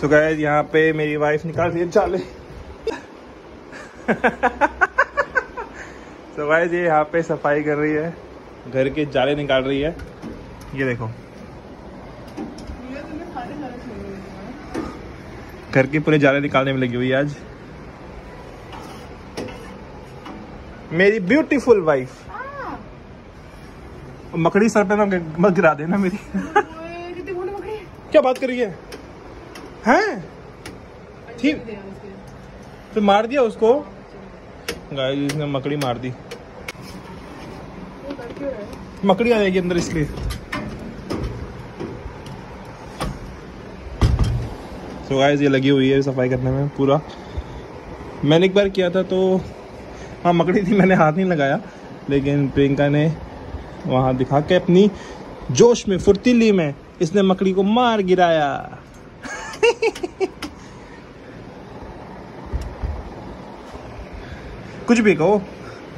सो गए यहाँ पे मेरी वाइफ निकाल रही है चाले तो गाइस ये यहाँ पे सफ़ाई कर रही है। घर के जाले निकाल रही है। ये देखो। घर के पूरे जाले निकालने में लगी हुई है आज। मेरी ब्यूटीफुल वाइफ मकड़ी सर पे ना मत गिरा देना मेरी। क्या बात कर रही है? हैं? ठीक। तो मार दिया उसको। गाइस इसने मकड़ी मार दी। मकड़ी आ जाएगी अंदर इसलिए तो गाइस ये लगी हुई है सफ़ाई करने में पूरा। मैंने एक बार किया था तो हाँ मकड़ी थी, मैंने हाथ नहीं लगाया। लेकिन प्रियंका ने वहाँ दिखा के अपनी जोश में, फुर्तीली में इसने मकड़ी को मार गिराया। कुछ भी कहो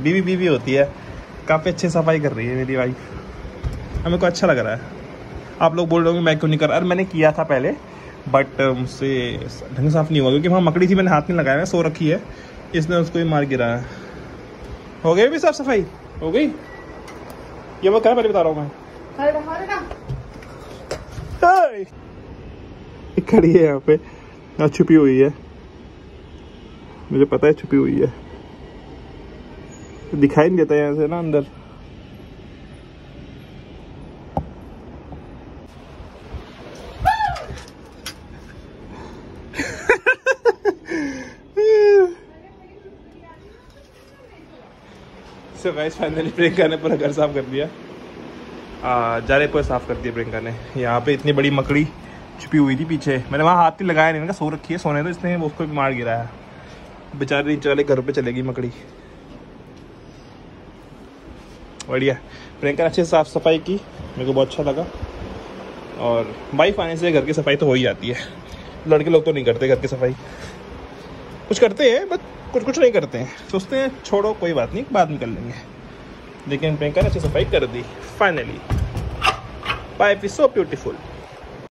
बीवी बीवी होती है। काफ़ी अच्छी सफ़ाई कर रही है मेरी वाइफ हमें को अच्छा लग रहा है। आप लोग बोल रहे हो मैं क्यों नहीं कर रहा मैंने किया था पहले बट मुझसे ढंग साफ़ नहीं हुआ क्योंकि वहाँ मकड़ी थी मैंने हाथ नहीं लगाया मैं सो रखी है। इसने उसको ही मार गिरा है। हो गई भी साफ़ सफ़ाई? हो गई? ये मैं क्या पहले बता रहा हूँ मैं। खड़ी है यहाँ पे। यहाँ छुपी हुई है। मुझे पता है छुपी हुई है। दिखाई नहीं देता यहाँ से ना अंदर। सो गाइस फाइनली प्रियंका ने पूरा घर साफ़ कर दिया। जारे पर साफ़ कर दिया प्रियंका ने। यहाँ पे इतनी बड़ी मकड़ी छुपी हुई थी पीछे। मैंने वहाँ हाथ ही लगाया नहीं सो रखी है, सोने तो इसने वो उसको भी मार गिराया। बेचारे नीचे वाले घर पे चलेगी मकड़ी। बढ़िया। प्रियंका अच्छे से साफ़ सफ़ाई की, मेरे को बहुत अच्छा लगा। और वाइफ आने से घर की सफ़ाई तो हो ही जाती है। लड़के लोग तो नहीं करते घर की सफ़ाई। कुछ करते हैं, बट कुछ कुछ नहीं करते हैं। सोचते हैं, छोड़ो, कोई बात नहीं, बाद में कर लेंगे। लेकिन प्रियंका ने अच्छी सफ़ाई कर दी finally wife is so beautiful